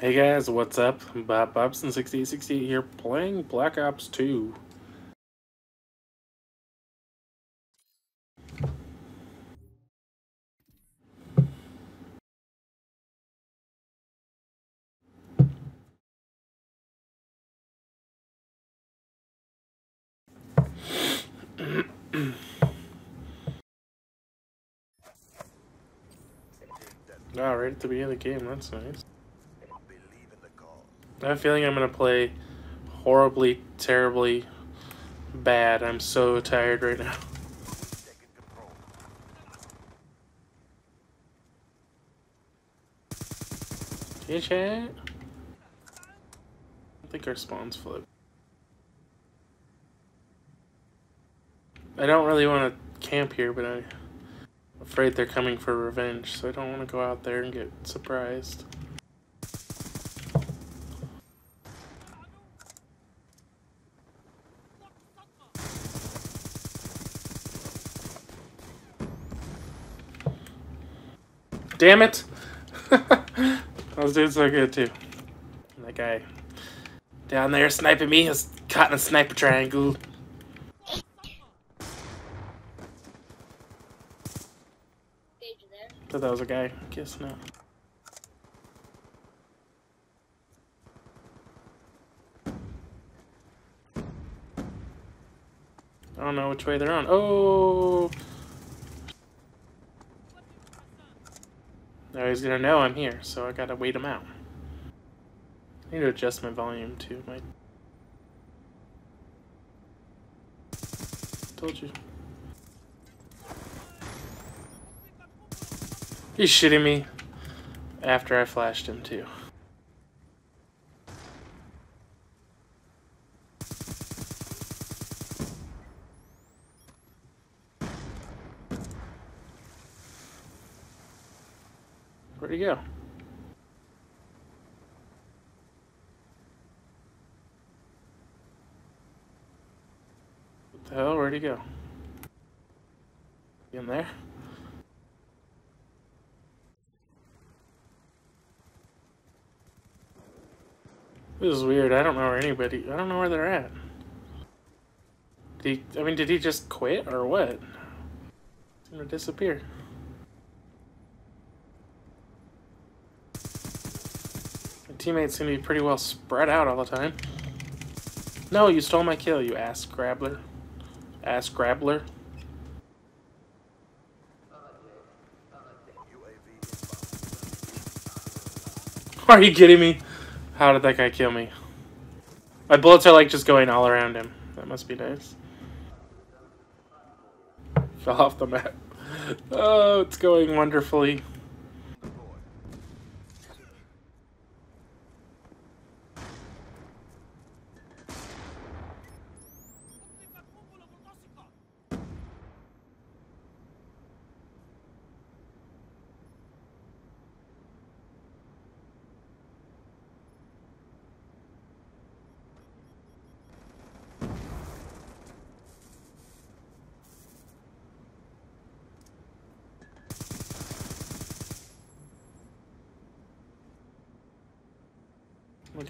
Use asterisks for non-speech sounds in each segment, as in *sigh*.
Hey guys, what's up? Bob Bobson6868 here playing Black Ops 2. Ah, oh, right at the beginning the game, that's nice. I have a feeling I'm going to play horribly, terribly bad. I'm so tired right now. Hey, chat. I think our spawns flip. I don't really want to camp here, but I'm afraid they're coming for revenge, so I don't want to go out there and get surprised. Damn it! *laughs* Those dudes so good too. That guy down there sniping me is caught in a sniper triangle. Thought that was a guy. Guess not. I don't know which way they're on. Oh! Now he's gonna know I'm here, so I gotta wait him out. I need to adjust my volume too. My told you. He's shitting me after I flashed him too. Where'd he go? What the hell? Where'd he go? In there? This is weird. I don't know where anybody. I don't know where they're at. Did he, I mean, did he just quit or what? Gonna disappear. My teammates seem to be pretty well spread out all the time. No, you stole my kill, you ass grabbler. Ass grabbler. Are you kidding me? How did that guy kill me? My bullets are like just going all around him. That must be nice. Fell off the map. Oh, it's going wonderfully.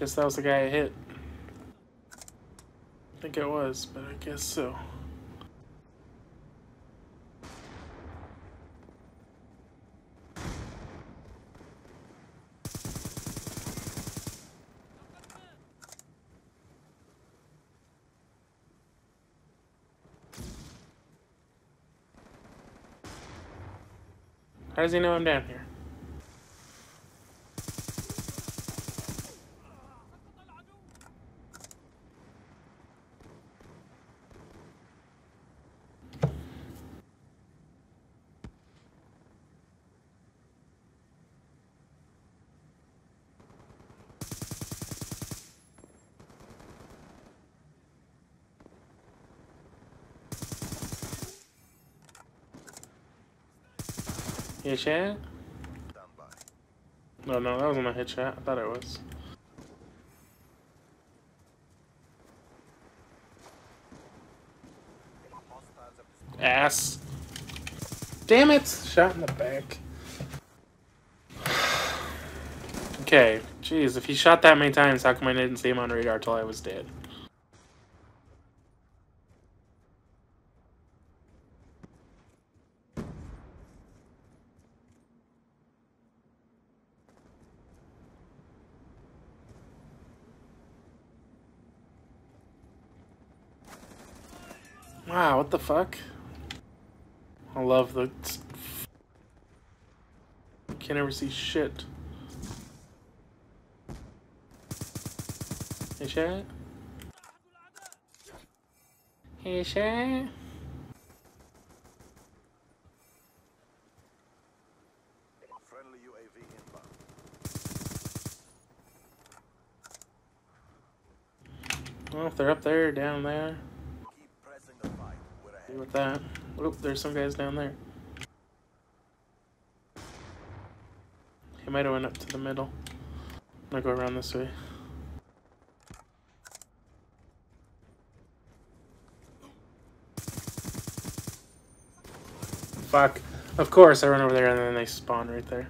I guess that was the guy I hit. I think it was, but I guess so. How does he know I'm down here? Yeah, chat? No, no, that wasn't a headshot. I thought it was. Ass. Damn it! Shot in the back. *sighs* Okay, jeez, if he shot that many times, how come I didn't see him on radar till I was dead? Wow, what the fuck? I love the... Can't ever see shit. Hey, chat? Hey, chat? Well, if they're up there, down there, Keep pressing the fight. Deal with that. Oop, there's some guys down there. He might have went up to the middle. I'm gonna go around this way. Fuck. Of course, I run over there and then they spawn right there.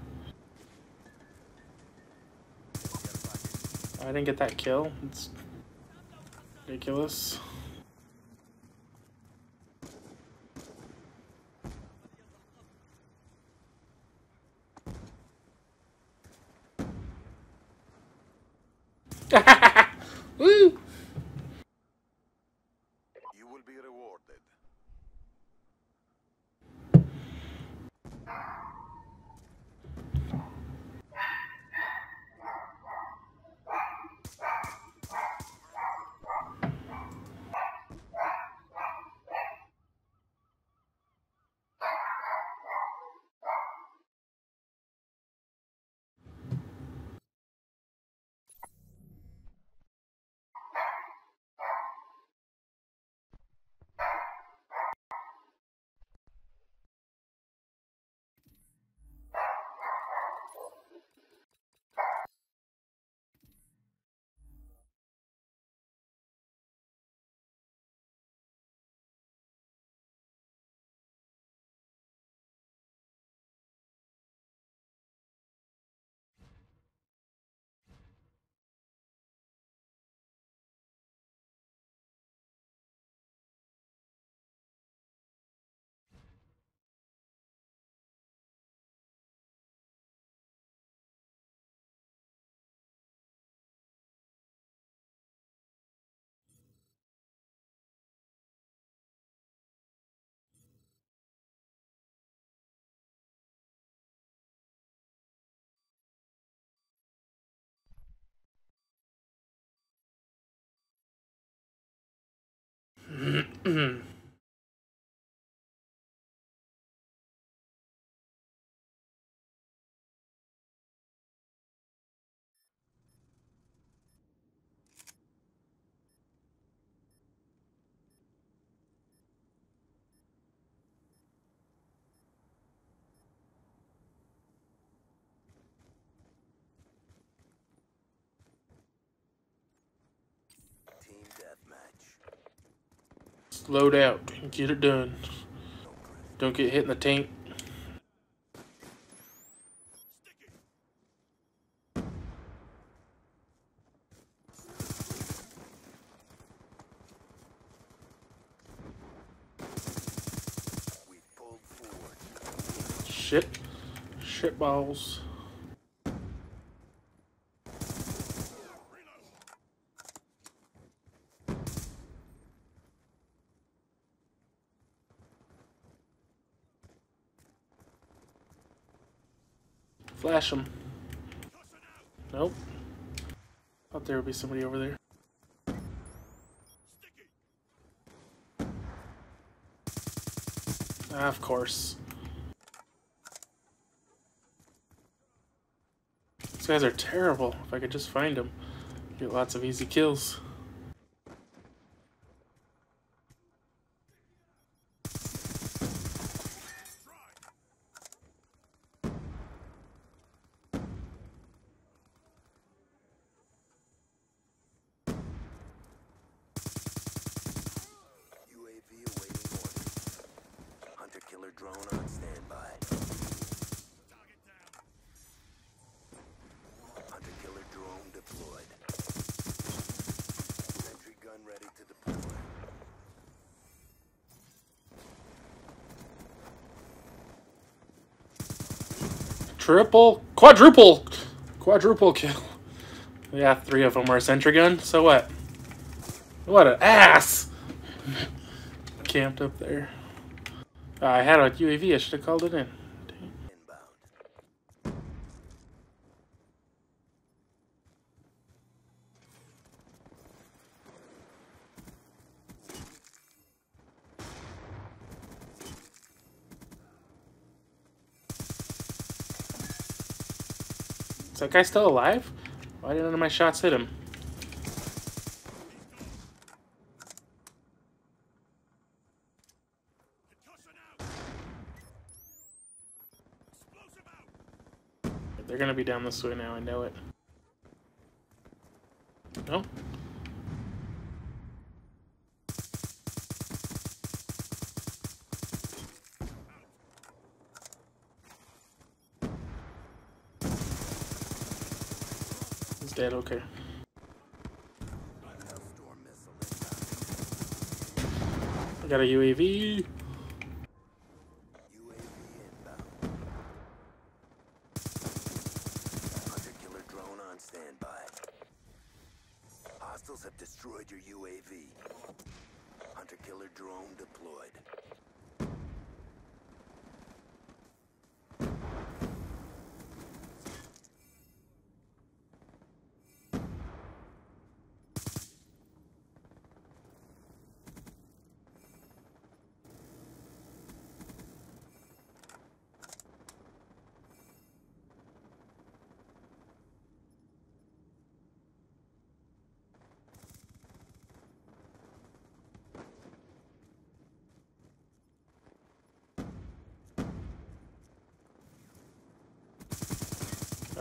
I didn't get that kill. It's ridiculous. Team load out and get it done. Don't get hit in the tank. Shit. Shit balls. Him. Nope. Thought there would be somebody over there. Ah, of course. These guys are terrible. If I could just find them, get lots of easy kills. UAV awaiting orders. Hunter killer drone on standby. Hunter triple, quadruple, quadruple kill. Yeah, three of them were a sentry gun. So what? What an ass! Camped up there. I had a UAV. I should have called it in. Dang. Inbound. Is that guy still alive? Why didn't none of my shots hit him? They're gonna be down this way now, I know it. No? He's dead, okay. I got a. UAV inbound. Hunter killer drone on standby. Hostiles have destroyed your UAV. Hunter killer drone deployed.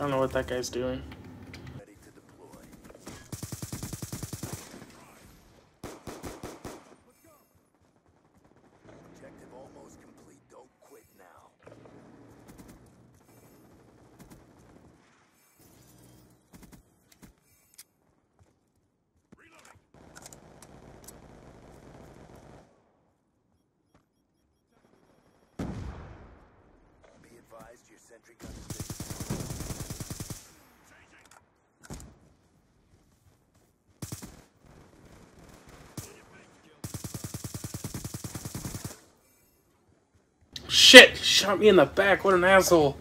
I don't know what that guy's doing. Ready to deploy. Objective almost complete. Don't quit now. Be advised your sentry gun is busy. Shit! He shot me in the back. What an asshole.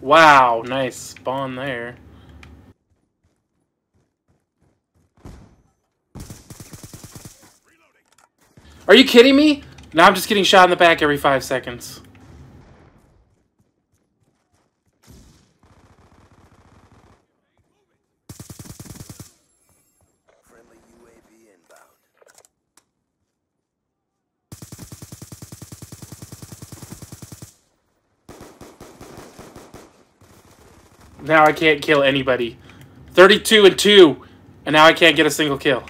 Wow, nice spawn there. Are you kidding me? Now I'm just getting shot in the back every five seconds. Friendly UAV inbound. Now I can't kill anybody. 32 and 2, and now I can't get a single kill.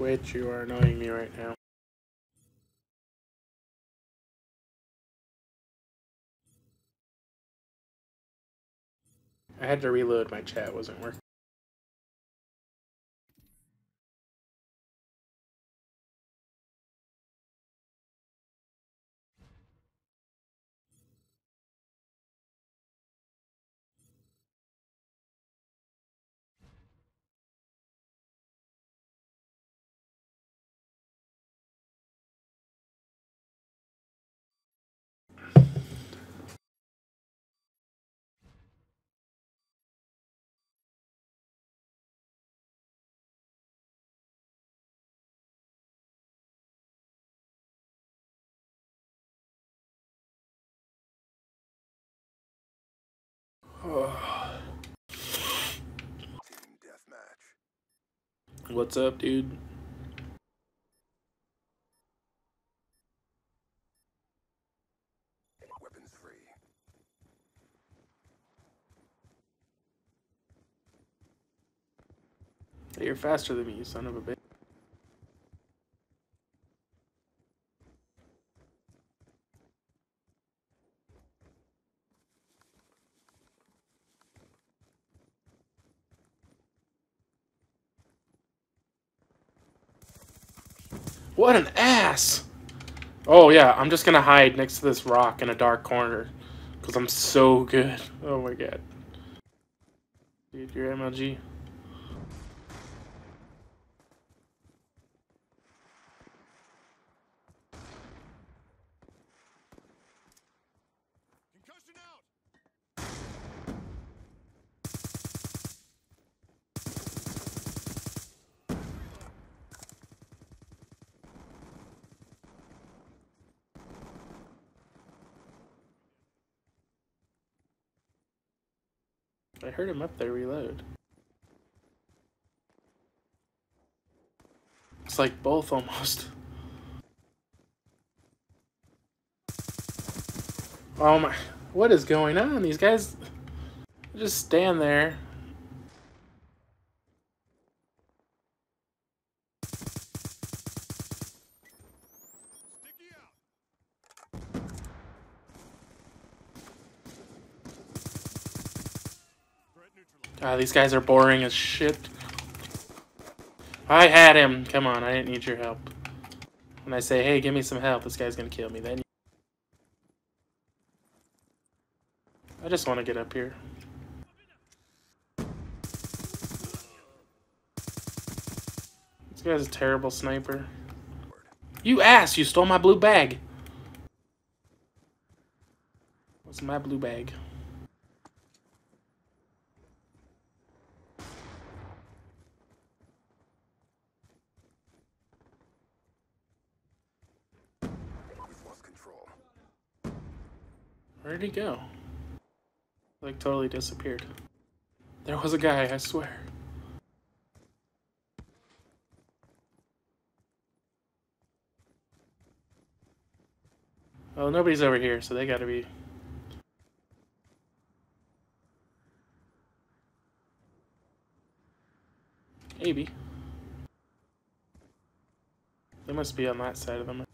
Twitch, you are annoying me right now. I had to reload my chat, wasn't working. What's up, dude? Weapons free. Hey, you're faster than me, you son of a bitch. What an ass! Oh yeah, I'm just gonna hide next to this rock in a dark corner. Because I'm so good. Oh my god. Dude, your MLG. I heard him up there reload. It's like both almost. Oh my, what is going on? These guys just stand there. Ah, these guys are boring as shit. I had him. Come on, I didn't need your help. When I say, hey, give me some help, this guy's gonna kill me. Then I just want to get up here. This guy's a terrible sniper. You ass! You stole my blue bag! What's my blue bag? We've lost control. Where did he go? Like, totally disappeared. There was a guy, I swear. Well, nobody's over here, so they gotta be. Maybe. They must be on that side of them.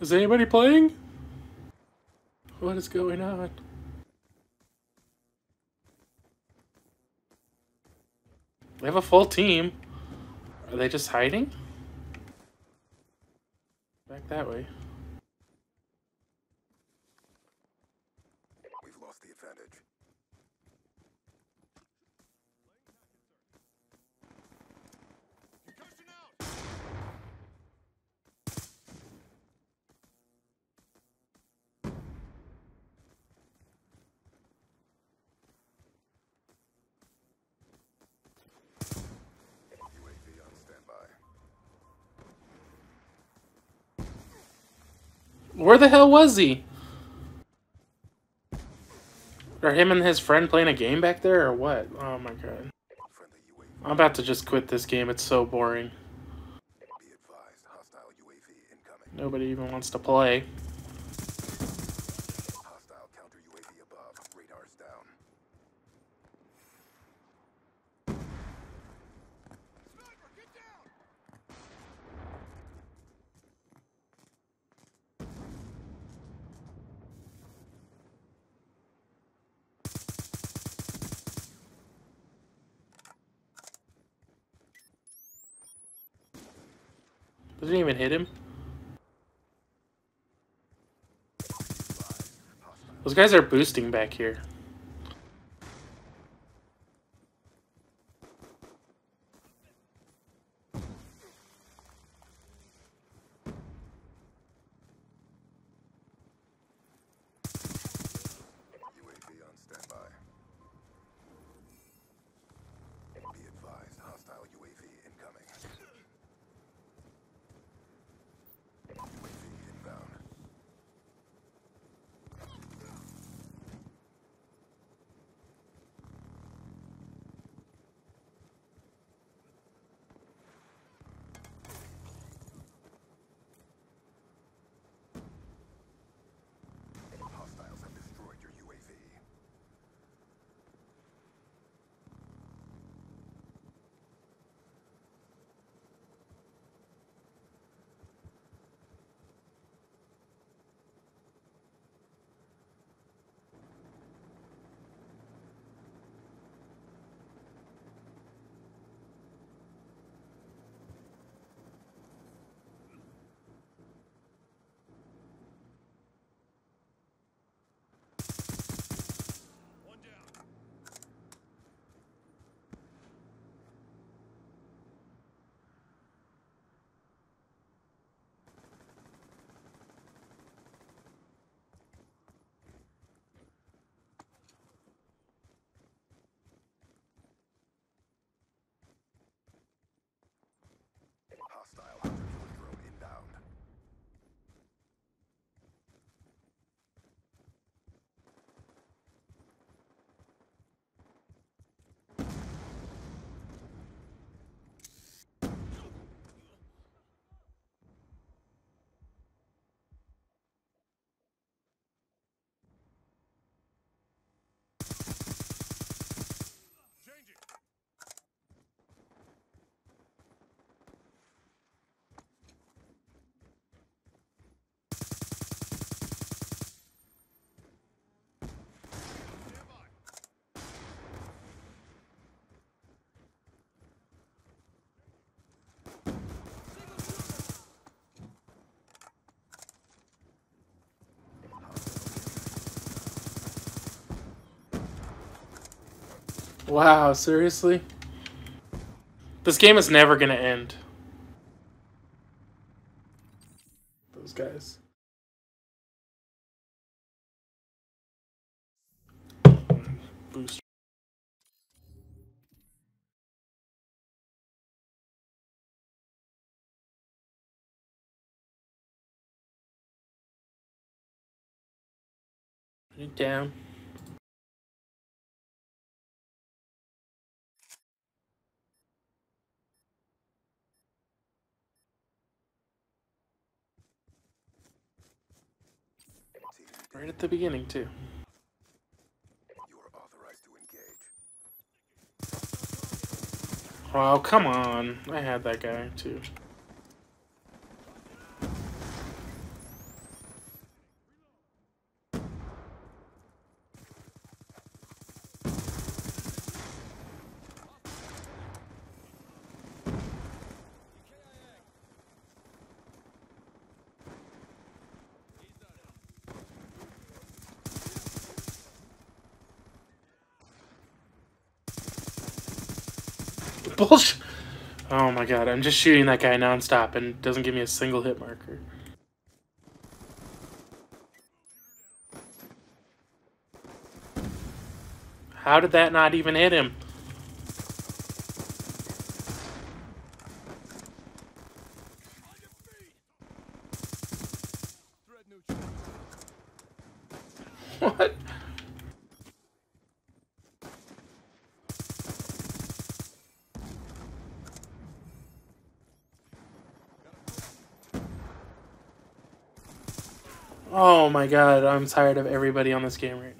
Is anybody playing? What is going on? They have a full team. Are they just hiding? Back that way. Where the hell was he? Are him and his friend playing a game back there or what? Oh my god. I'm about to just quit this game. It's so boring. Nobody even wants to play. Hostile counter UAV above. Radar's down. Sniper, get down! Doesn't even hit him. Those guys are boosting back here. Wow, seriously? This game is never gonna end. Those guys. Boost. Put it down. Right at the beginning, too. you are authorized to engage. Oh, come on. I had that guy, too. Bullshit. Oh my god, I'm just shooting that guy nonstop and doesn't give me a single hit marker. How did that not even hit him? God, I'm tired of everybody on this game right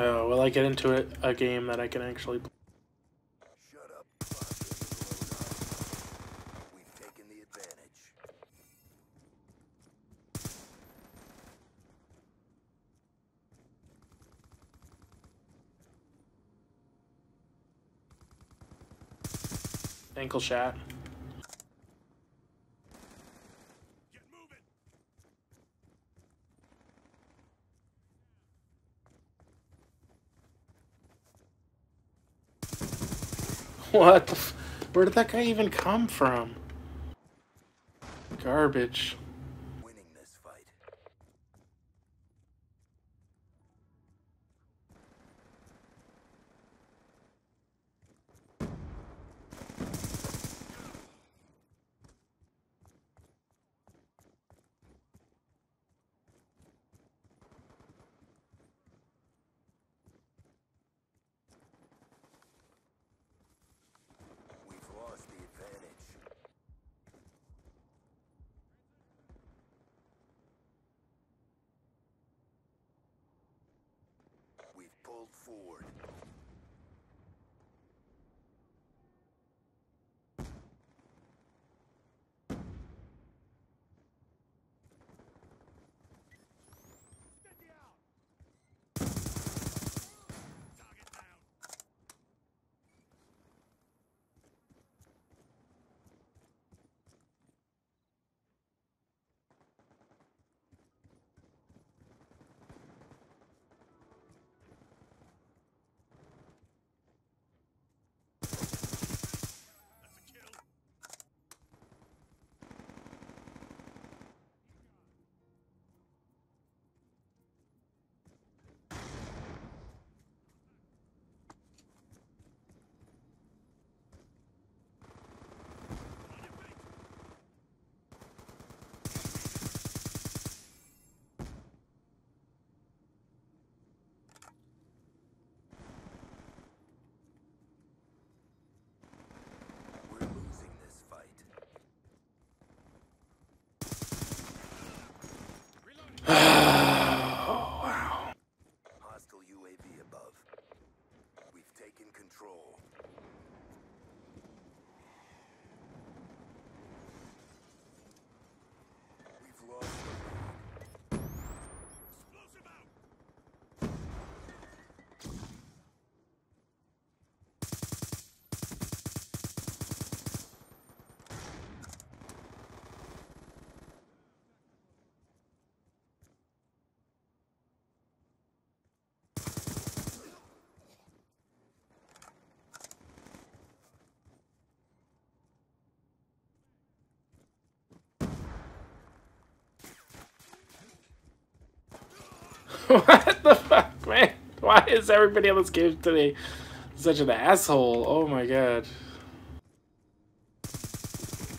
Oh, will I get into it a game that I can actually play? Shut up. Process is loaded. We've taken the advantage. ankle shot? Get moving. What Where did that guy even come from? Garbage. *laughs* what the fuck, man? Why is everybody on this game today such an asshole? Oh my god.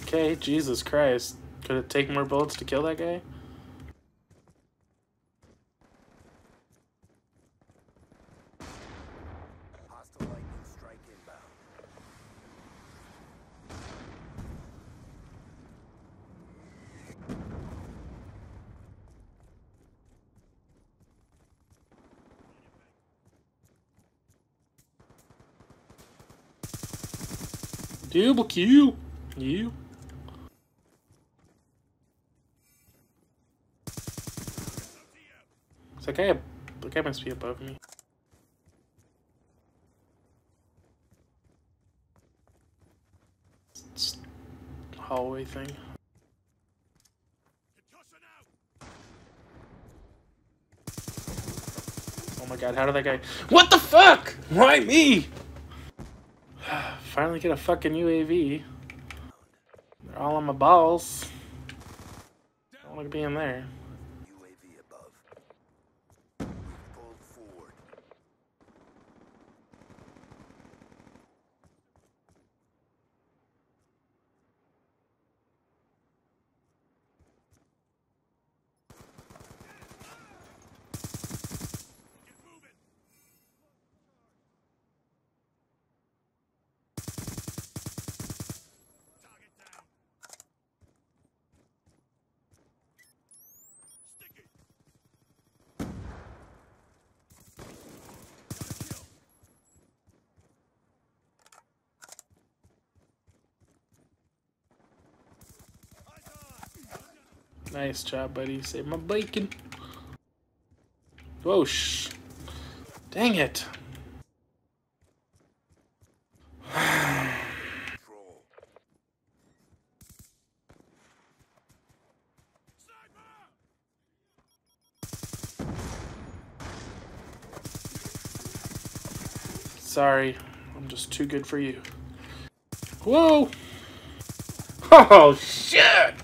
Okay, Jesus Christ. Could it take more bullets to kill that guy? Hostile lightning strike inbound. Double kill. You. That guy? The guy must be above me. It's hallway thing. Oh my god, how did that guy? What the fuck? Why me? Finally get a fucking UAV. They're all on my balls. I don't want to be in there. UAV above. We've pulled forward. Get moving. Target down. Sticky. Got a kill. Eyes on. Nice job, buddy. Save my bacon. Whoa, shh. Dang it. Sorry. I'm just too good for you. Whoa! *laughs* Oh, shit!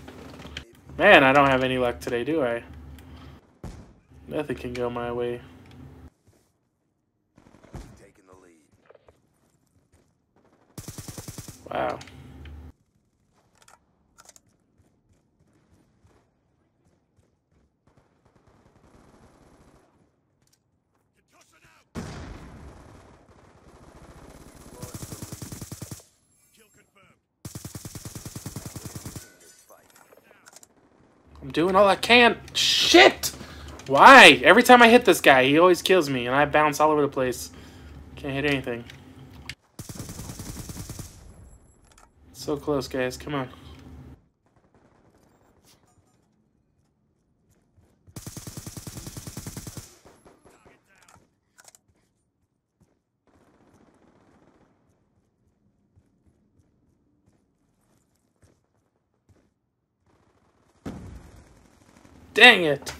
Man, I don't have any luck today, do I? Nothing can go my way. We've taken the lead. Wow. Concussion out. Lost the lead. Kill confirmed. In this fight. I'm doing all I can. Shit! Why? Every time I hit this guy, he always kills me, and I bounce all over the place. Can't hit anything. So close, guys. Come on. Dang it!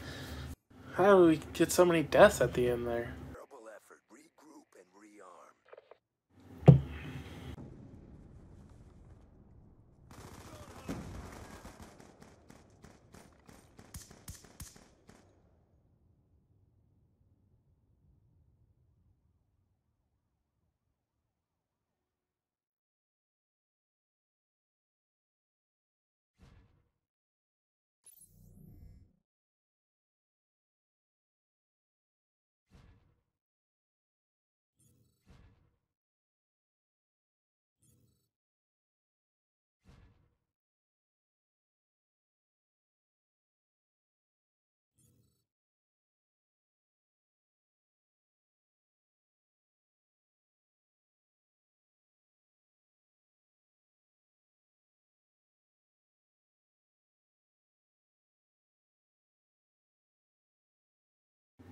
How do we get so many deaths at the end there?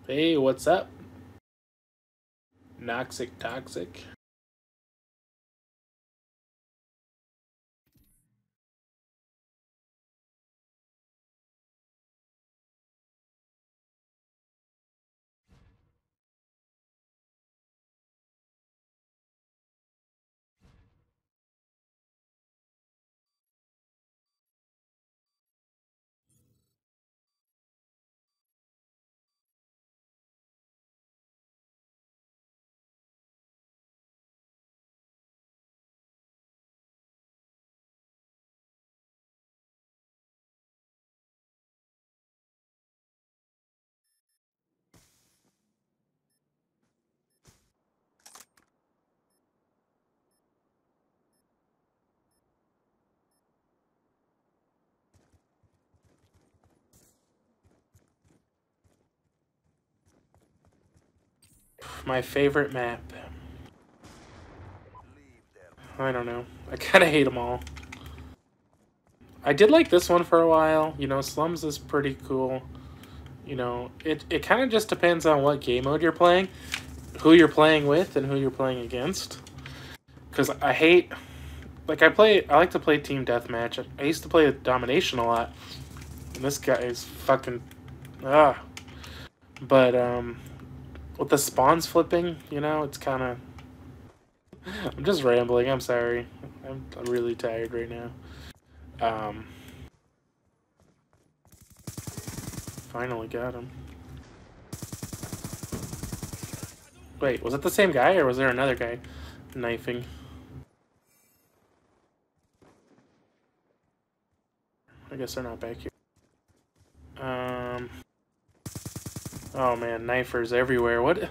Hey, what's up? Noxic Toxic. My favorite map. I don't know. I kind of hate them all. I did like this one for a while. You know, Slums is pretty cool. You know, it, it kind of just depends on what game mode you're playing, who you're playing with, and who you're playing against. Because I hate... Like, I play... I like to play Team Deathmatch. I used to play Domination a lot. And this guy is fucking... Ah. But, um... With the spawns flipping, you know, it's kind of... *laughs* I'm just rambling. I'm sorry. I'm, I'm really tired right now. Um, finally got him. Wait, was it the same guy or was there another guy knifing? I guess they're not back here. Um. Oh man, knifers everywhere. What?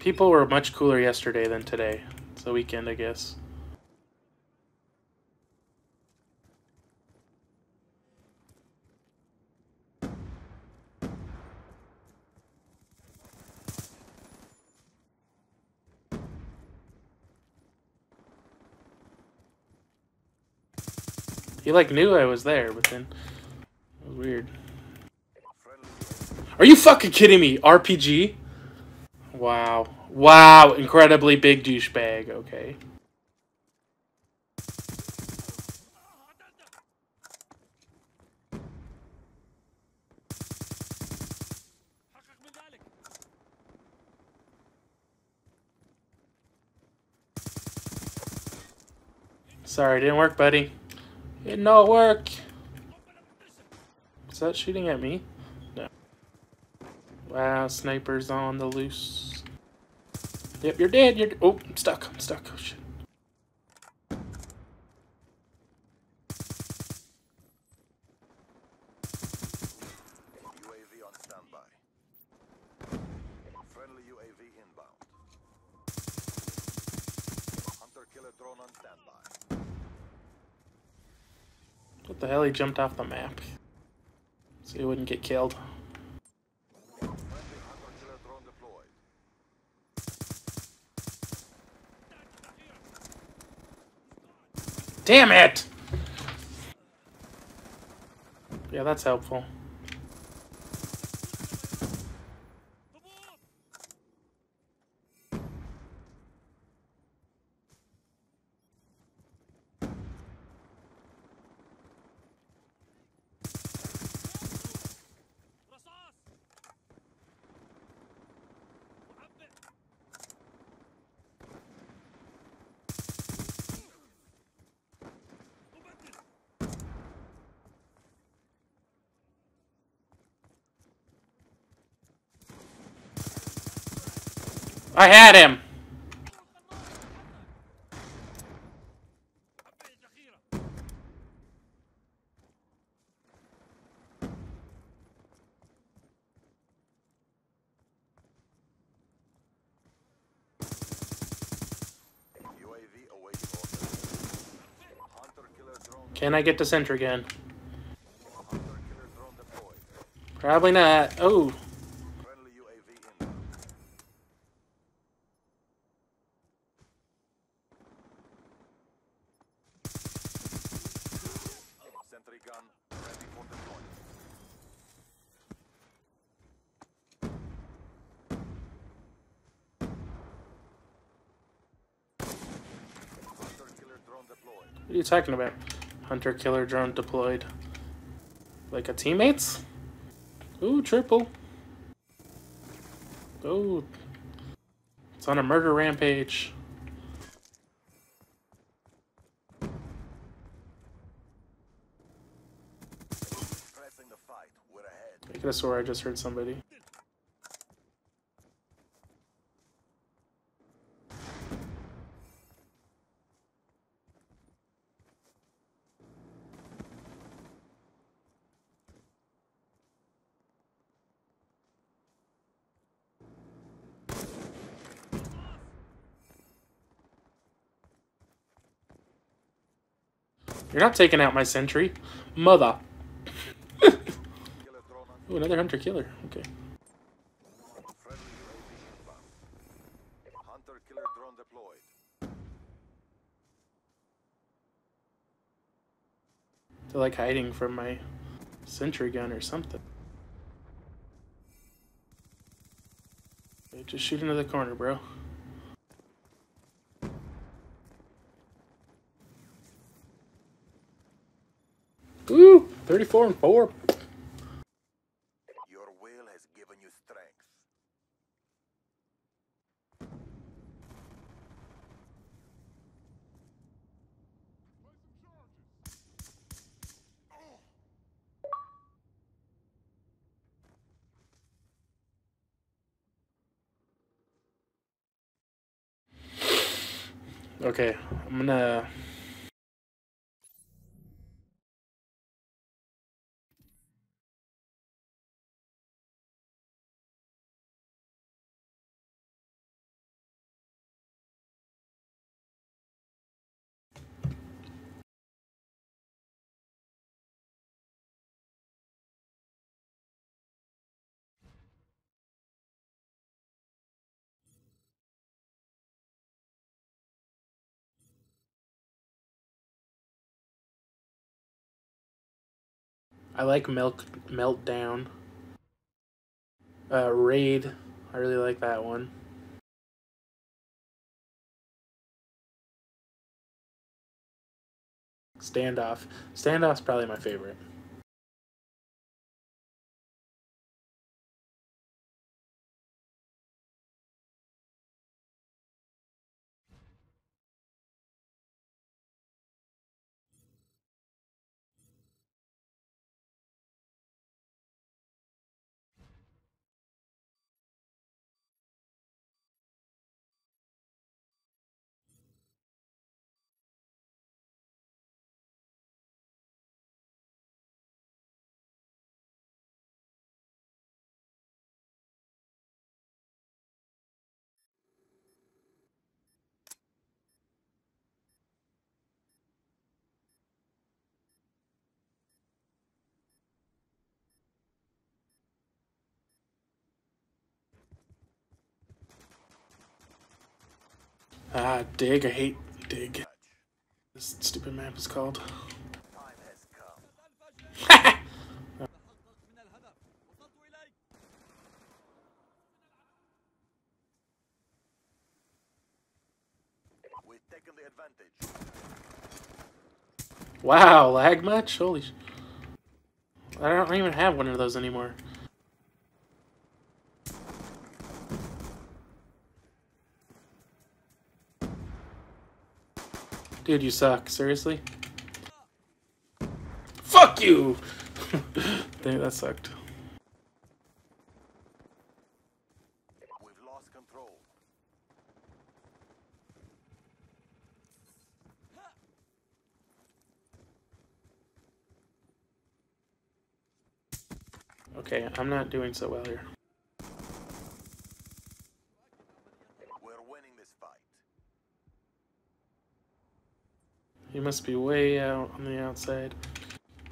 People were much cooler yesterday than today. It's the weekend, I guess. He like knew I was there, but then it was weird. Are you fucking kidding me? RPG? Wow. Wow, incredibly big douchebag. Okay. Sorry, didn't work, buddy. It not work. Is that shooting at me? Wow, snipers on the loose. Yep, you're dead. You're oh, I'm stuck. I'm stuck. Oh shit. UAV on standby. Friendly UAV inbound. Hunter killer drone on standby. What the hell? He jumped off the map. So he wouldn't get killed. Friendly hunter killer drone deployed. Damn it! Yeah, that's helpful. I had him! Can I get to center again? Probably not. Oh! Talking about? Hunter killer drone deployed. Like a teammates? Ooh, triple. Oh. It's on a murder rampage. Pressing the fight. We're ahead. I could have swore I just heard somebody. You're not taking out my sentry. Mother. *laughs* Ooh, another hunter killer. Okay. Hunter killer drone deployed. They're like hiding from my sentry gun or something. Okay, just shoot into the corner, bro. Ooh, 34 and 4. Your will has given you strength. Okay, I'm gonna. I like Milk Meltdown. Uh, Raid. I really like that one. Standoff. Standoff's probably my favorite. Ah, dig. I hate dig. This stupid map is called. *laughs* Wow, lag much? Holy I don't even have one of those anymore. Dude, you suck. Seriously? Fuck you! *laughs* Dang, that sucked. We've lost control. Okay, I'm not doing so well here. We're winning this fight. You must be way out on the outside.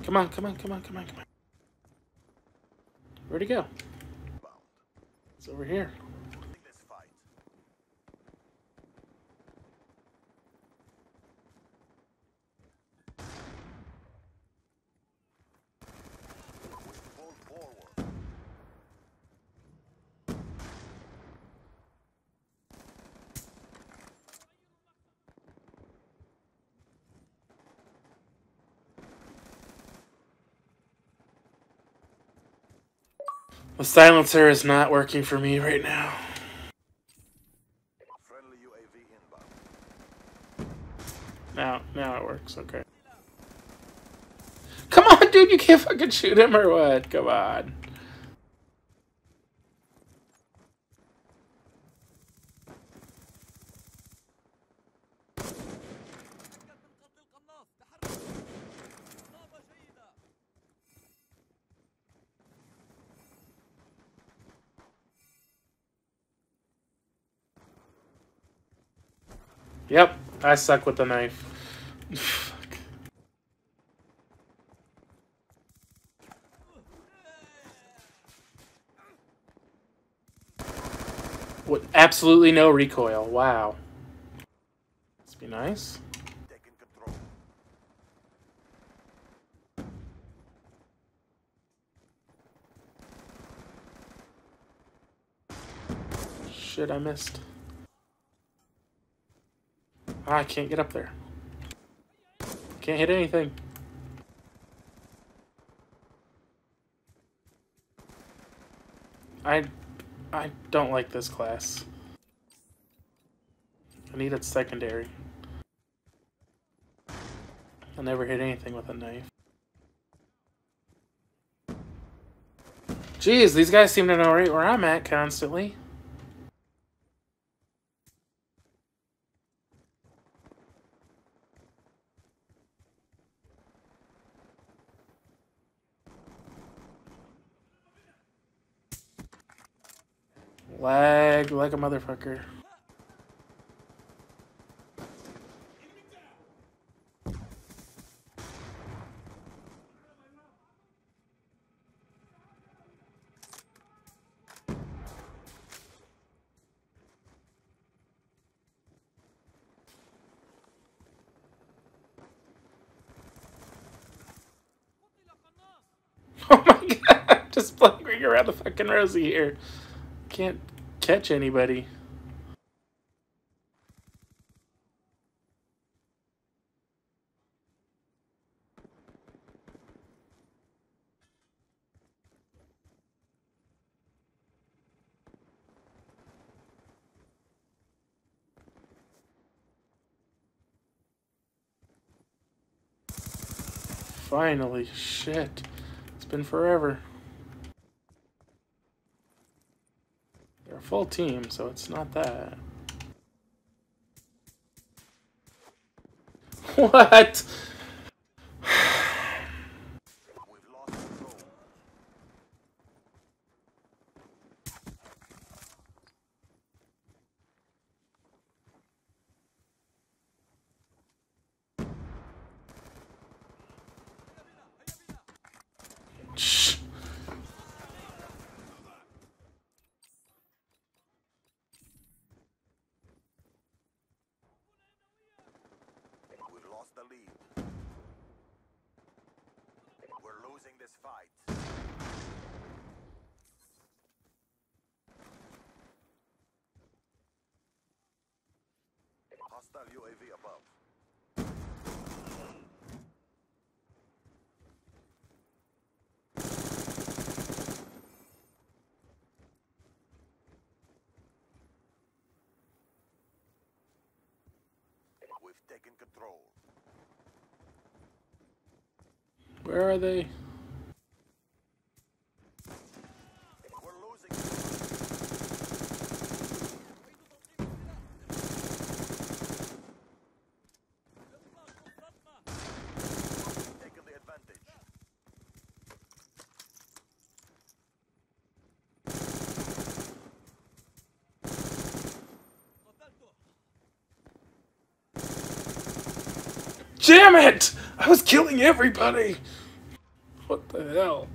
Come on, come on, come on, come on, come on. Where'd he go? It's over here. Winning this fight. We pull forward. The silencer is not working for me right now. Now, now it works. Okay. Come on, dude! You can't fucking shoot him or what? Come on. I suck with the knife. Fuck. What Absolutely no recoil. Wow. Must be nice. Shit, I missed. Ah, I can't get up there. Can't hit anything. I I don't like this class. I need it secondary. I never hit anything with a knife. Jeez, these guys seem to know right where I'm at constantly. Lag like a motherfucker. *laughs* Oh my god, *laughs* just flying around the fucking Rosie here. Can't catch anybody. Finally, shit. It's been forever. They're a full team, so it's not that. *laughs* What? We've lost control. Shh. We've lost the lead. We're losing this fight. Hostile UAV above. We've taken control. Where are they? Damn it! I was killing everybody! What the hell?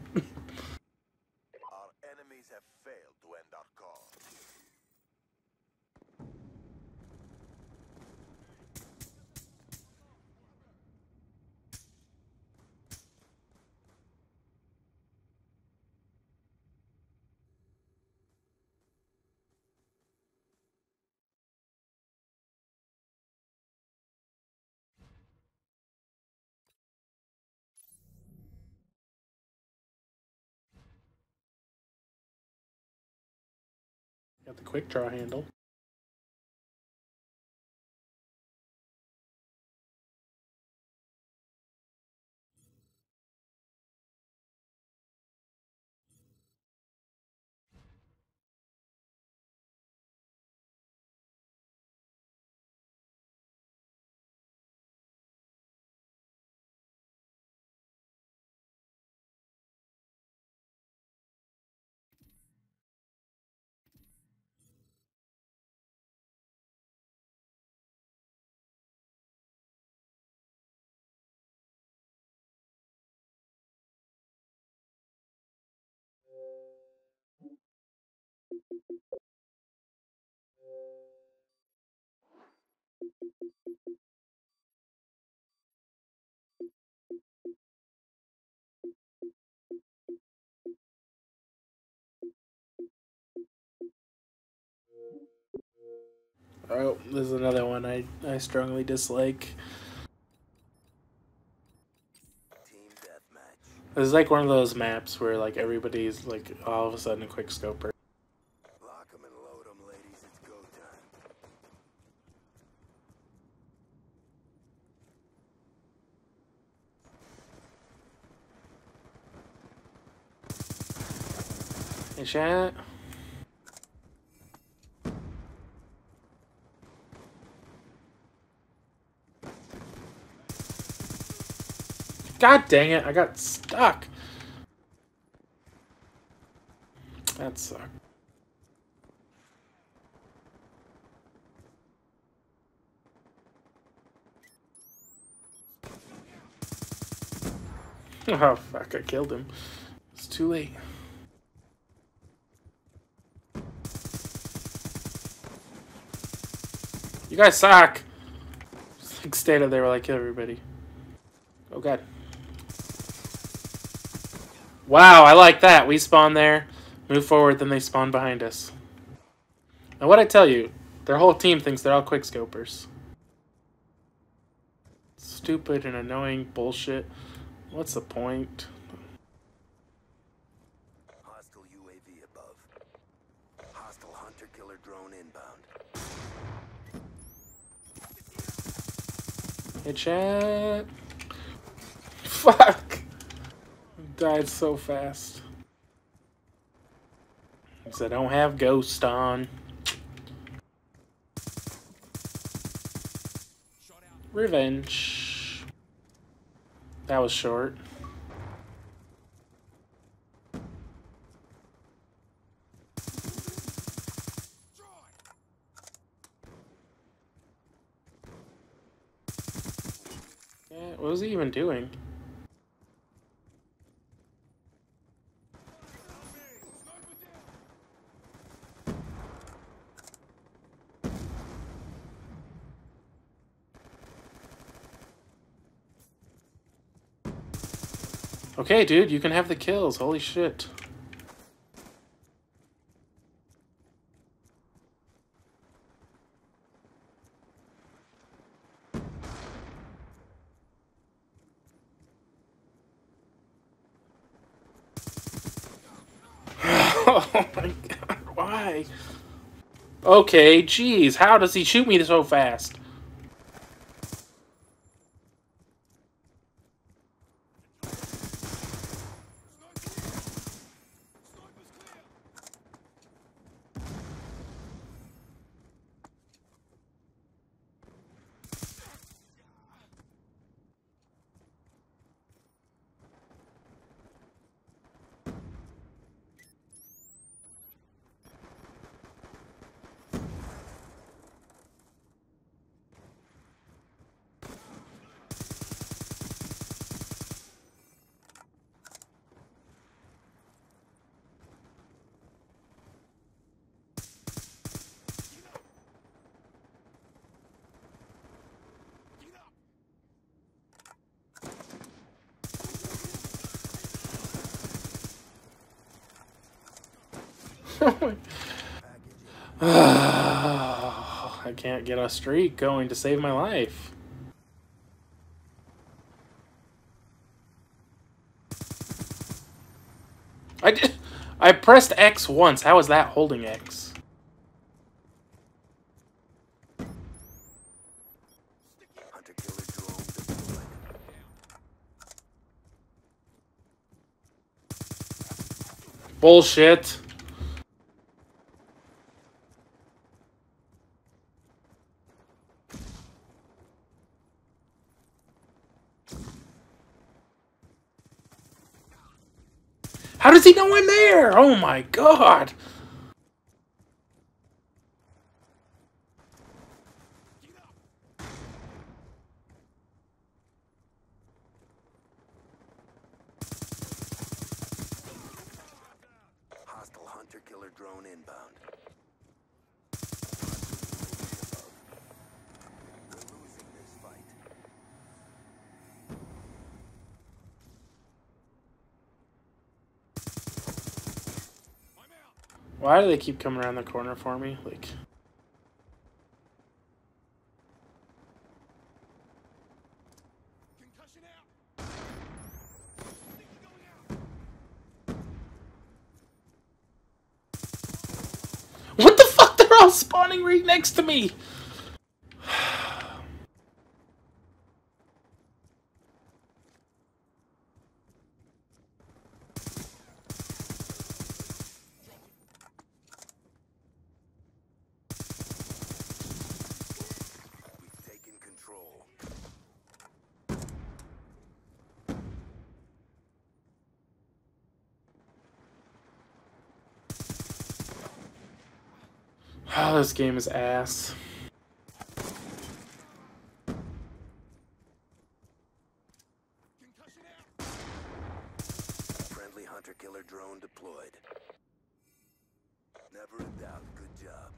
The quick draw handle. Oh, this is another one I, I strongly dislike. Team deathmatch. This is like one of those maps where like everybody's like all of a sudden a quick scoper. Lock 'em and load 'em, ladies. It's go time. Hey chat. God dang it, I got stuck. That sucked. *laughs* Oh fuck, I killed him. It's too late. You guys suck! Just like there while I kill everybody. Oh god. Wow, I like that. We spawn there, move forward, then they spawn behind us. And what I tell you, their whole team thinks they're all quickscopers. Stupid and annoying bullshit. What's the point? Hostile UAV above. Hostile hunter killer drone inbound. Hey, chat. *laughs* Fuck. Died so fast. Because I don't have Ghost on. Revenge. That was short. Yeah, what was he even doing? Okay, dude, you can have the kills. Holy shit. *laughs* oh my god, why? Okay, jeez, how does he shoot me so fast? *sighs* I can't get a streak going to save my life. I did, I pressed X once. How is that holding X? Bullshit. Does he I'm there? Oh my god. Why do they keep coming around the corner for me? Like... What the fuck? They're all spawning right next to me! This game is ass. Friendly hunter-killer drone deployed. Never a doubt. Good job.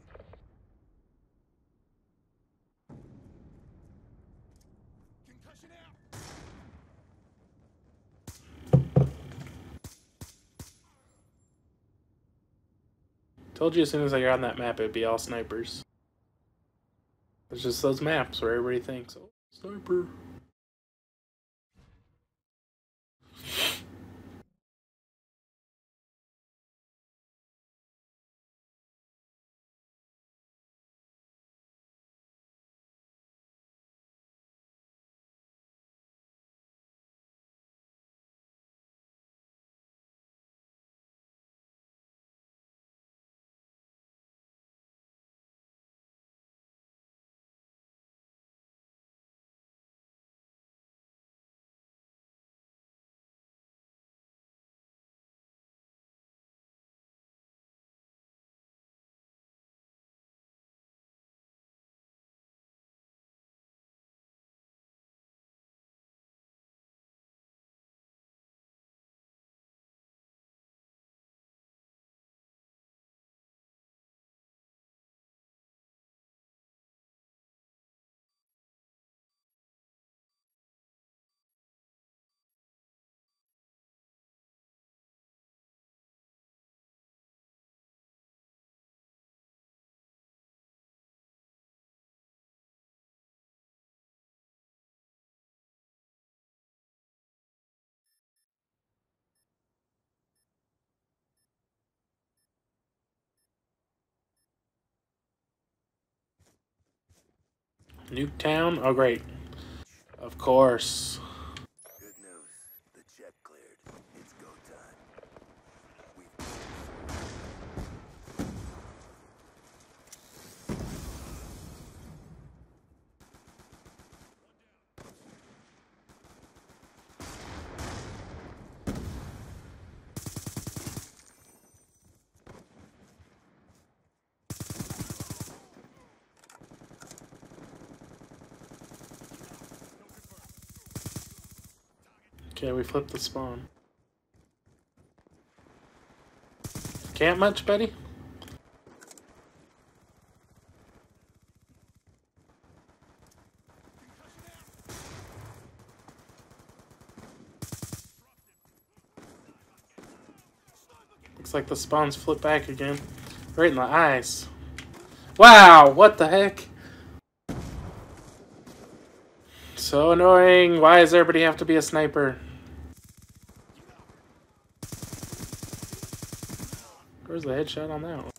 Told you as soon as I got on that map, it'd be all snipers. It's just those maps where everybody thinks, oh, sniper. Nuketown? Oh, great. Of course. Good news. The check cleared. It's go time. We've Flipped the spawn. Can't much, buddy? Looks like the spawns flip back again. Right in the eyes. Wow, what the heck? So annoying. Why does everybody have to be a sniper? Where's the headshot on that one?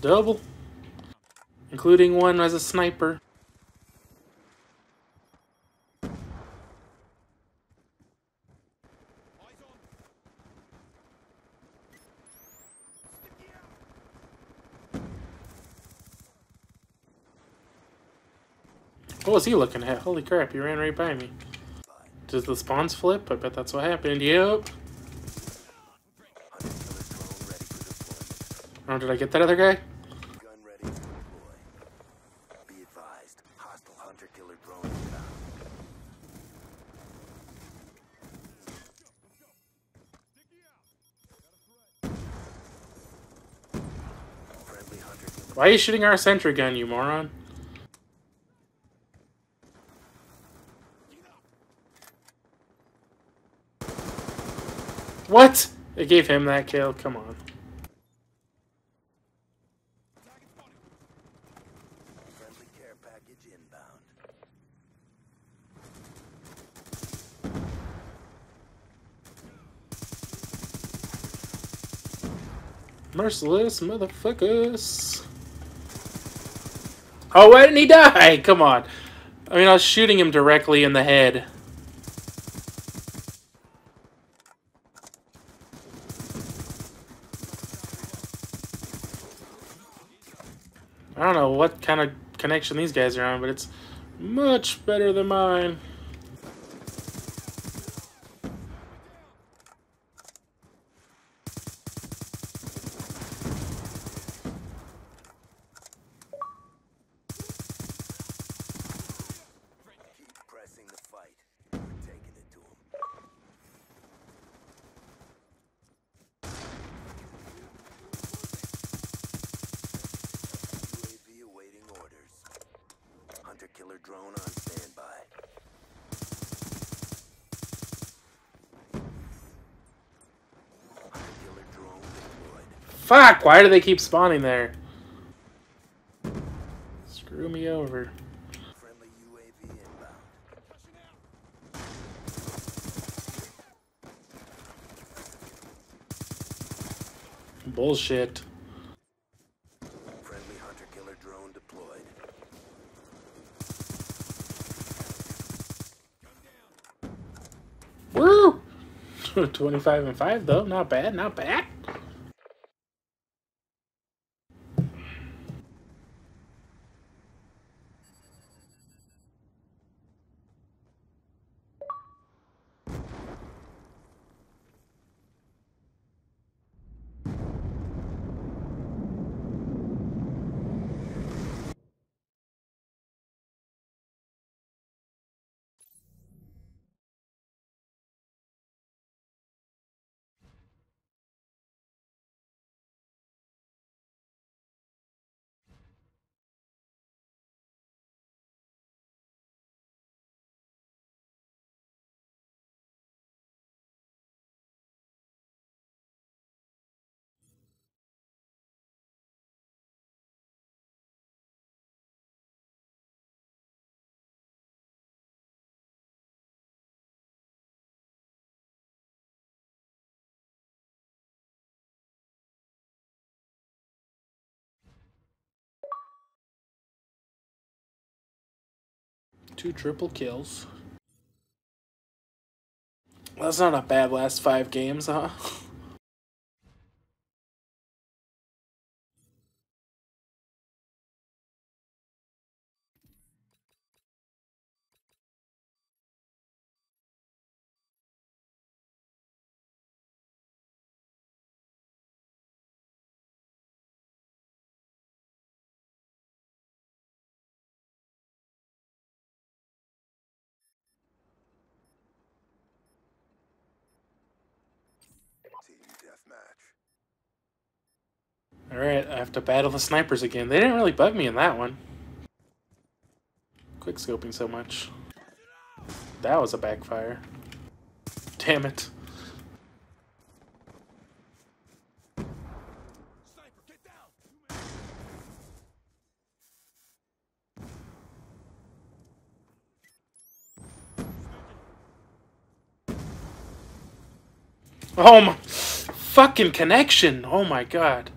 Double. Including one as a sniper. Was he looking at? Holy crap, he ran right by me. Does the spawns flip? I bet that's what happened. Yep. Oh, did I get that other guy? Why are you shooting our sentry gun, you moron? What? It gave him that kill? Come on. Merciless motherfuckers. Oh, why didn't he die? Come on. I mean, I was shooting him directly in the head. I don't know what kind of connection these guys are on, but it's much better than mine. Keep pressing the fight. We're taking it to them. UAV awaiting orders. Hunter killer drone on standby. Hunter killer drone deployed. Fuck! Why do they keep spawning there? Screw me over. Friendly UAV inbound. Bullshit. Friendly hunter killer drone deployed. Woo! *laughs* 25 and 5 though, not bad, not bad. Two triple kills. That's not a bad last five games, huh? *laughs* to battle the snipers again. They didn't really bug me in that one. Quick scoping so much. That was a backfire. Damn it. Oh my fucking connection! Oh my god.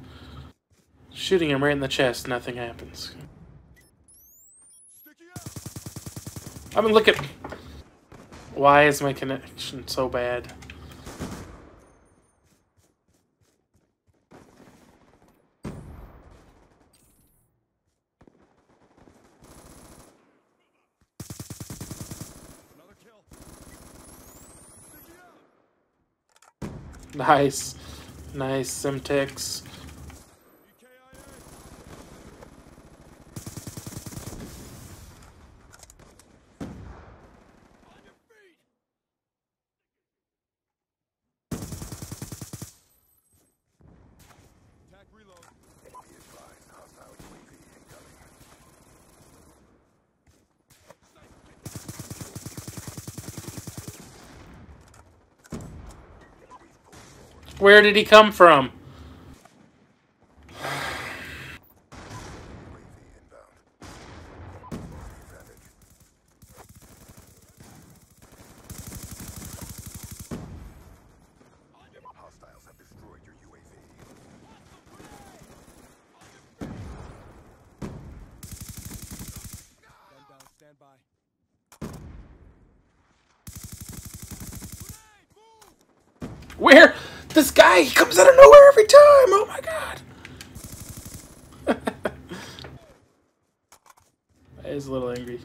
Shooting him right in the chest, nothing happens. I've been looking. Why is my connection so bad? Nice. Nice, Semtex. EKIA! On your feet! Attack reload. Be advised, hostile UAV incoming. We've pulled Where did he come from? UAV inbound. Advantage. Hostiles have destroyed your UAV. Gun down, stand by. Where? This guy, he comes out of nowhere every time. Oh my god. that is a little angry.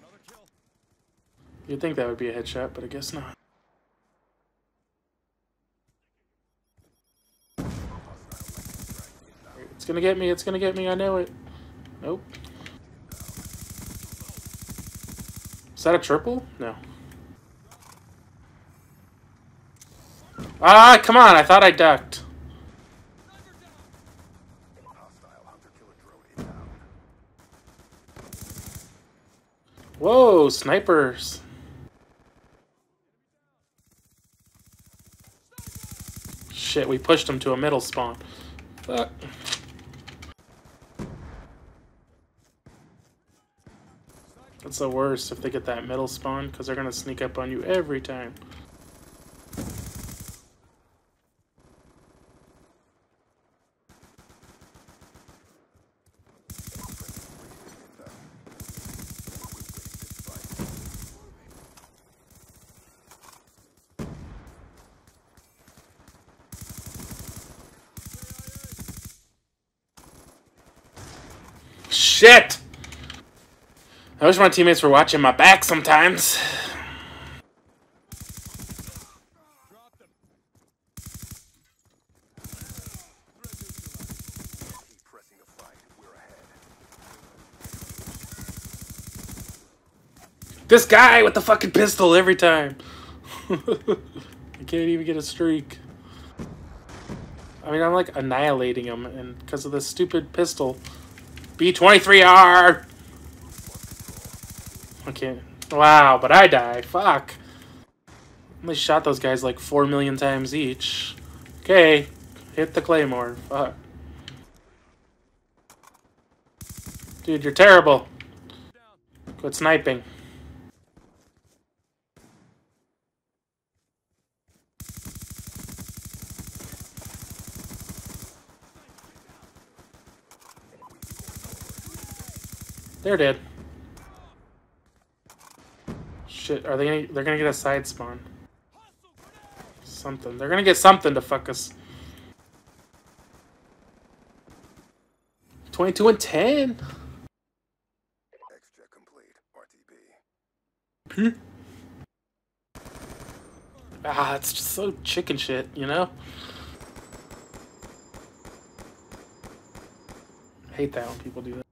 Another kill. You'd think that would be a headshot, but I guess not. It's gonna get me, it's gonna get me, I know it. Nope. Is that a triple? No. Ah, come on, I thought I ducked. Whoa, snipers. Shit, we pushed him to a middle spawn. Fuck. That's the worst if they get that middle spawn, because they're going to sneak up on you every time. Shit! I wish my teammates were watching my back sometimes. This guy with the fucking pistol every time. *laughs* I can't even get a streak. I mean, I'm like annihilating him, and because of this stupid pistol. B23R! Okay. Wow, but I die. Fuck. Only shot those guys like 4 million times each. Okay. Hit the claymore. Fuck. Dude, you're terrible. Quit sniping. They're dead. Shit, are they gonna, they're gonna get a side spawn. Something. They're gonna get something to fuck us. 22 and 10. X-Jet complete. RTB. Ah, it's just so chicken shit, you know? I hate that when people do that.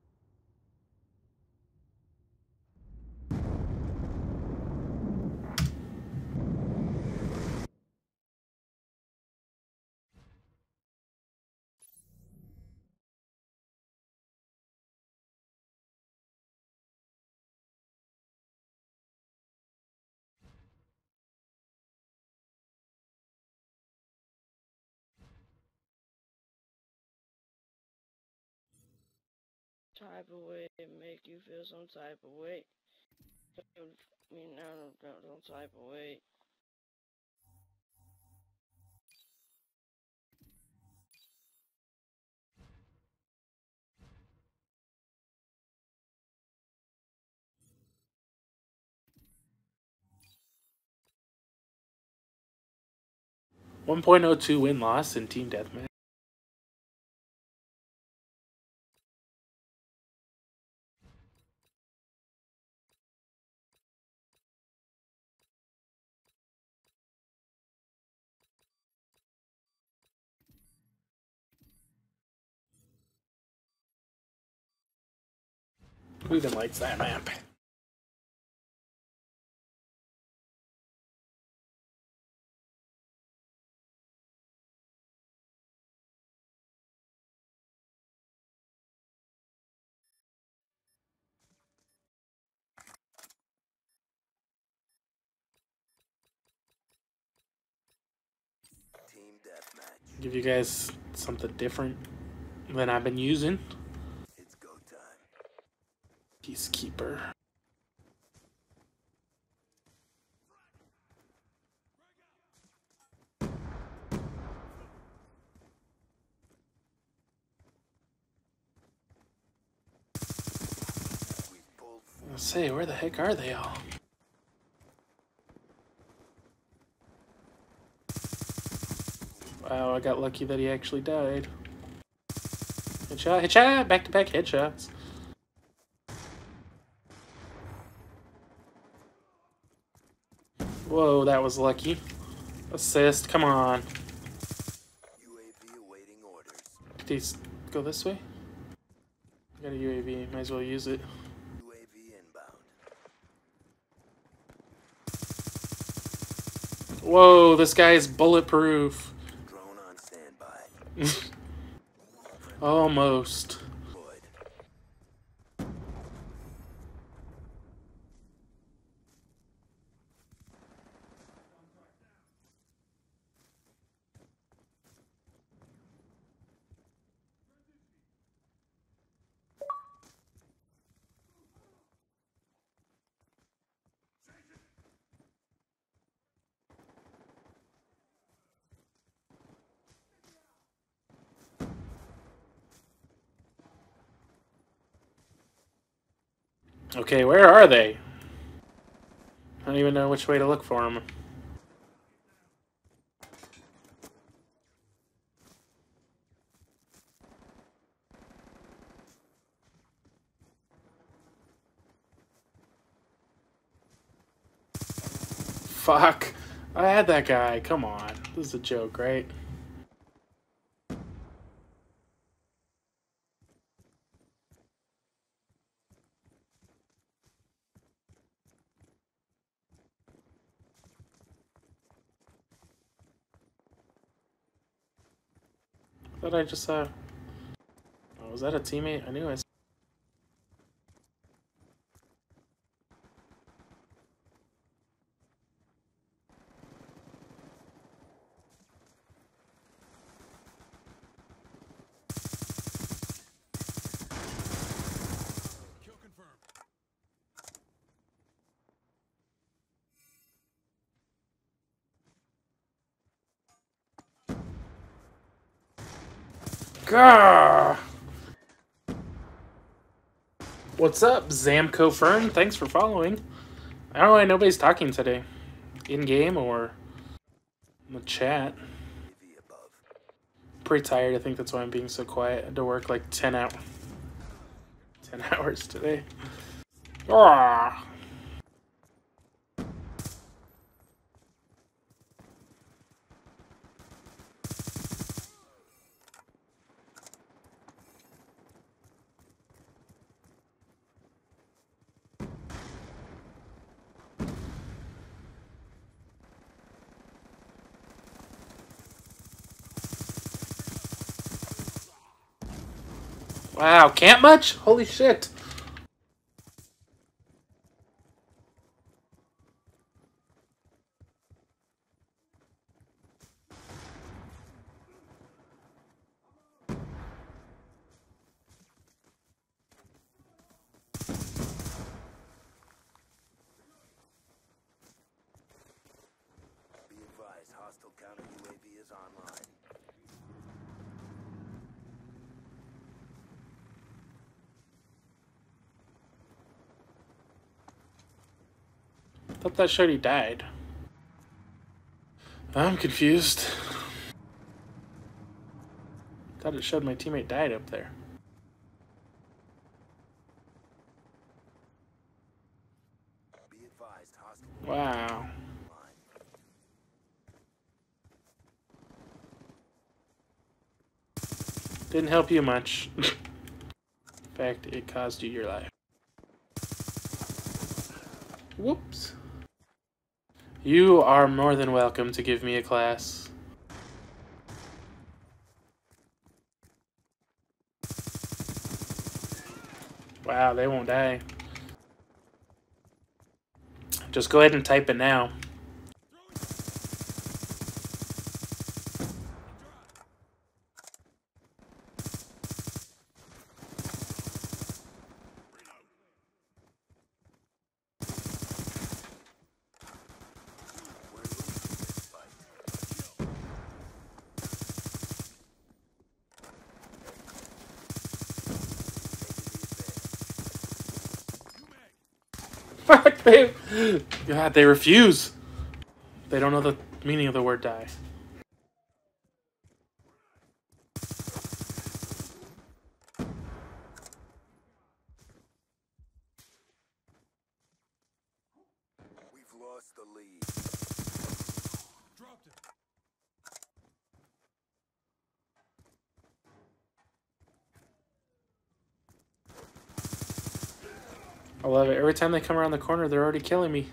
Type of way make you feel some type of way. I mean, I don't some type of way. One point oh two win loss in team deathmatch. Sweden likes that map. Give you guys something different than I've been using. Peacekeeper. Let's see, where the heck are they all? Wow, I got lucky that he actually died. Headshot, headshot, back to back headshots. Whoa, that was lucky. Assist, come on. UAV awaiting orders. Did he go this way? I got a UAV, might as well use it. UAV inbound. Whoa, this guy is bulletproof. Drone on standby. *laughs* Almost. Deployed. Okay, where are they? I don't even know which way to look for them. Fuck. I had that guy. Come on. This is a joke, right? I just saw. Oh, was that a teammate? I knew I. Gah! What's up, Zamco Fern? Thanks for following. I don't know why nobody's talking today. In game or in the chat. Pretty tired. I think that's why I'm being so quiet. I had to work like 10 out *laughs* 10 hours today. Ah! Wow, can't much? Holy shit. Be advised, hostile counter UAV is online. thought that showed he died. I'm confused. Thought it showed my teammate died up there. Wow. Didn't help you much. *laughs* In fact, it caused you your life. Whoops. You are more than welcome to give me a class. Wow, they won't die. Just go ahead and type it now. Fuck, *laughs* they. God, they refuse. They don't know the meaning of the word die. We've lost the lead. Dropped it. I love it. Every time they come around the corner, they're already killing me.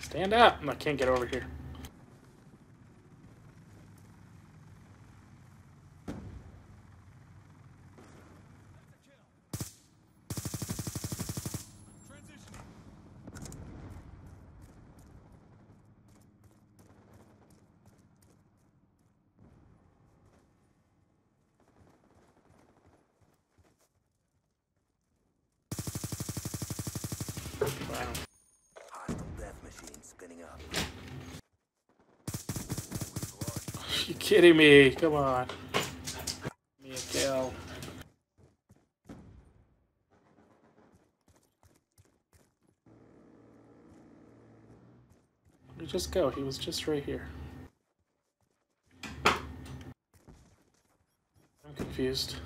Stand up! I can't get over here. Transition. Wow. Hostile death machine spinning up. We've lost You kidding me? Come on. Me a kill. Where'd he just go? He was just right here. I'm confused.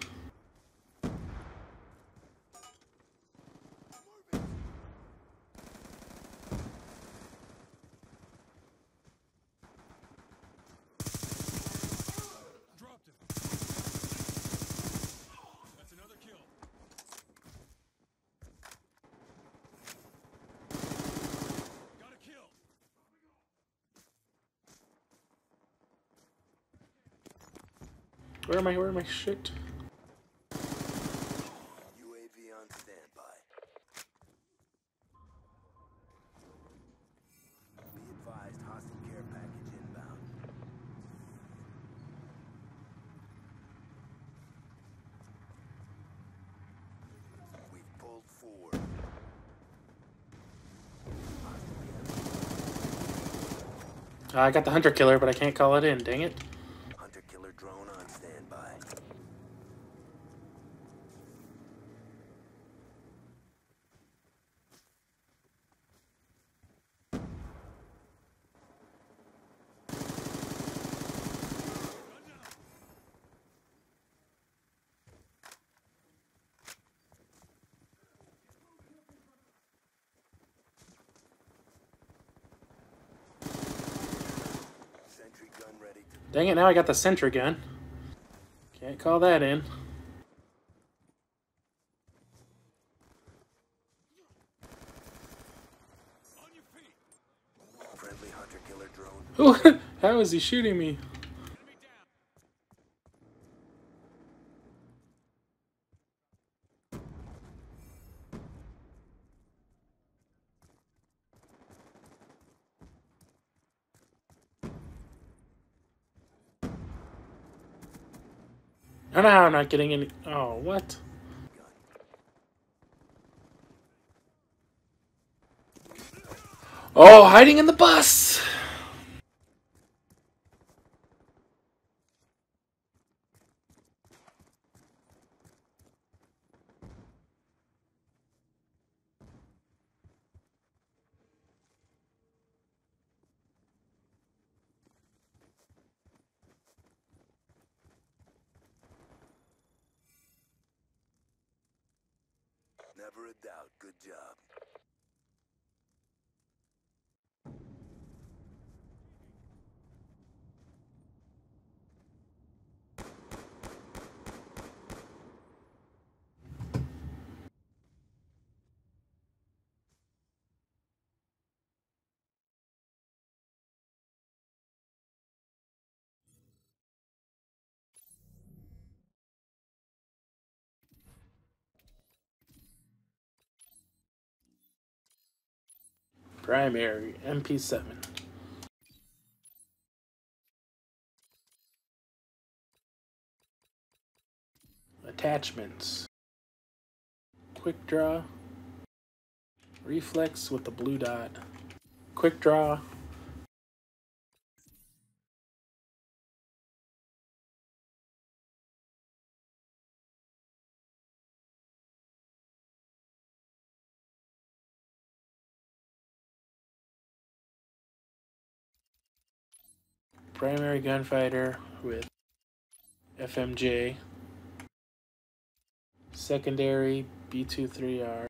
Where am I? Where am I? Shit. UAV on standby. Be advised, hostile care package inbound. We've pulled forward. Uh, I got the hunter killer, but I can't call it in. Dang it. Hunter killer drone on standby. Sentry gun ready to Dang it, now I got the sentry gun. Can't call that in. On your feet. friendly hunter killer drone. *laughs* How is he shooting me? Not getting any. Oh, what? Oh, hiding in the bus! Never a doubt. Good job. Primary, MP7. Attachments. Quick draw. Reflex with the blue dot. Quick draw. Primary gunfighter with FMJ. Secondary B23R.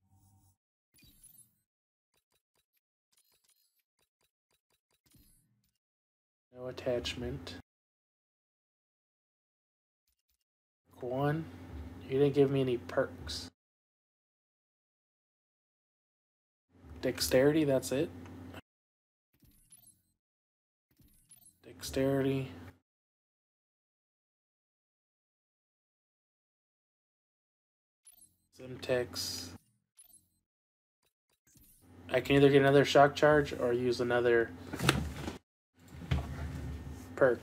No attachment. One. You didn't give me any perks. Dexterity, that's it. Dexterity. Semtex. I can either get another shock charge or use another perk.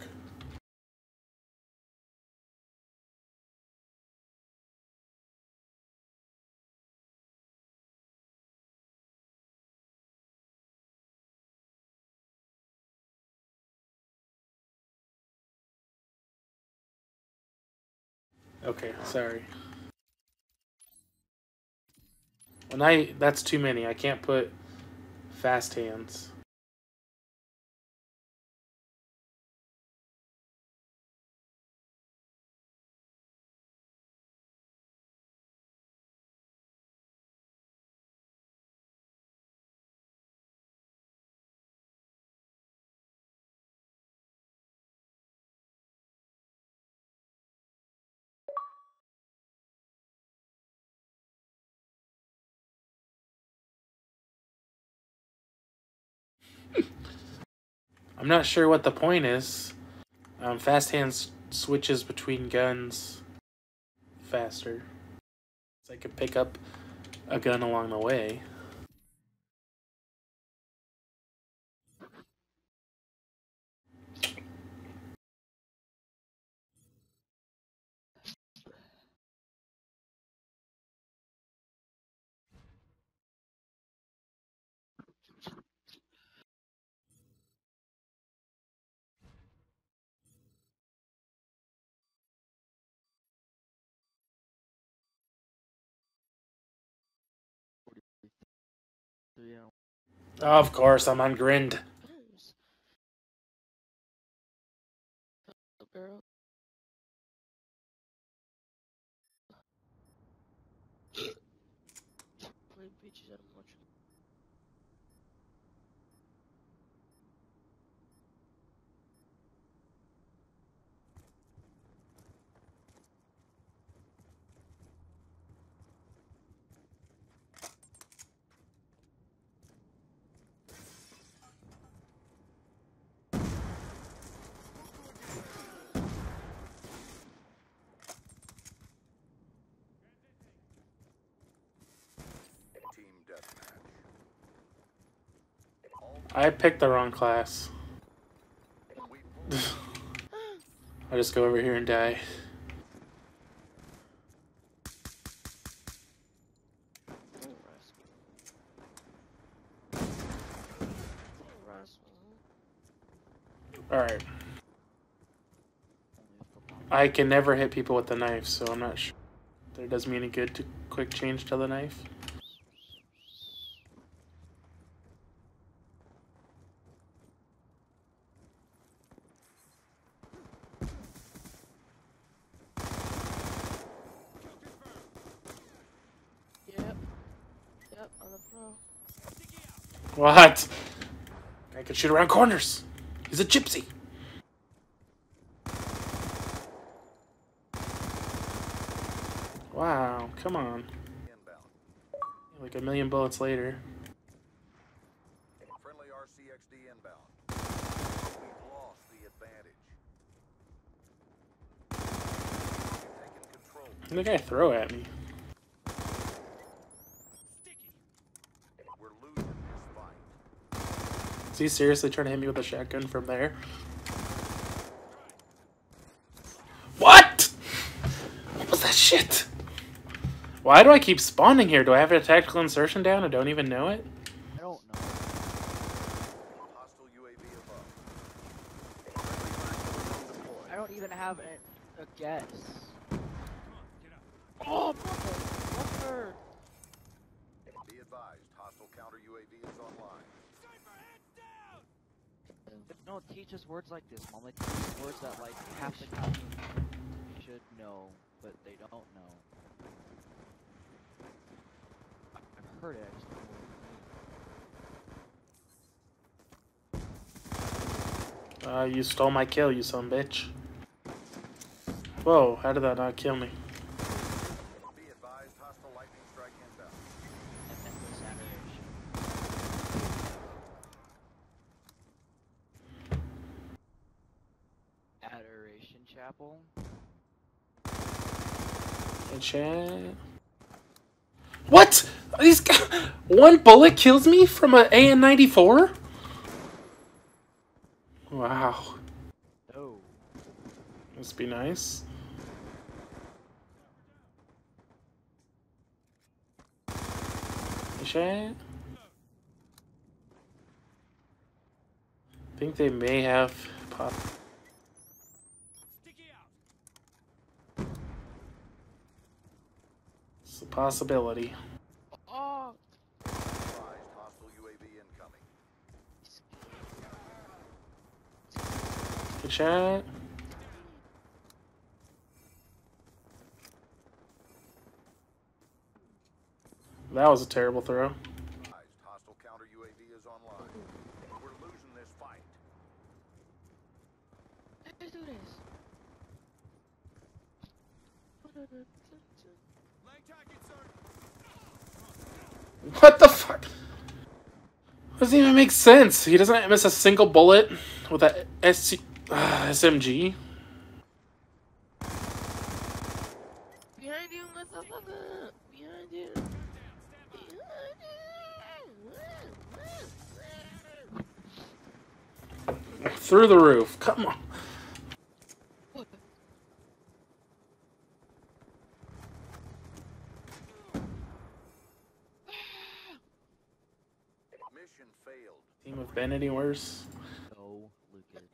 Okay, sorry. When I that's too many. I can't put fast hands. I'm not sure what the point is. Um, fast hands switches between guns faster. So I could pick up a gun along the way. Of course, I'm on. Nice. The barrel. Play beaches that much. Team deathmatch. All I picked the wrong class. *laughs* I'll just go over here and die. Alright. Only a couple. I can never hit people with the knife, so I'm not sure. That does me any good to quick change to the knife. Yep. Yep, I'm a pro. What? I can shoot around corners. He's a gypsy. Wow, come on. Like a million bullets later. Friendly RCXD inbound. We've lost the advantage. We've. What did the guy throw at me? We're losing this fight. Is he seriously trying to hit me with a shotgun from there? What? What was that shit? Why do I keep spawning here? Do I have a tactical insertion down? I don't even know it. I don't know. Hostile UAV above. Friendly back deployed. I don't even have a, a guess. Oh, mother! Be advised, hostile counter UAV is online. And No, teach us words like this, mom. Like words that like half the country should know, but they don't know. I've heard it. Means. Uh, you stole my kill, you son bitch. Whoa, how did that not kill me? Be advised, hostile lightning strike inbound. And then with adoration. Adoration Chapel. Hey, chat. What? These one bullet kills me from a AN94? Wow. Oh. Must be nice. Chat. think they may have pop. Sticky out. It's a possibility. Oh. That was a terrible throw. Advised, hostile counter UAV is online. We're losing this fight. Let's do this. Laying target, sir. What the fuck? Doesn't even make sense. He doesn't miss a single bullet with that SC, uh, SMG. Behind you, motherfucker! Behind you! Behind you! Through the roof. Come on. Have been any worse. No, Lucas.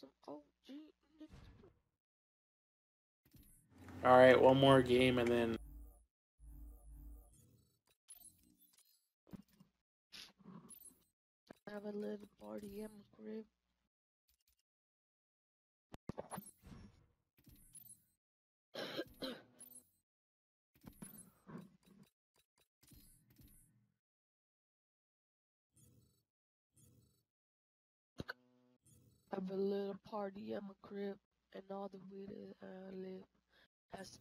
With some OG All right, one more game and then Have a little party at my crib. Have a little party at my crib, and all the that I live has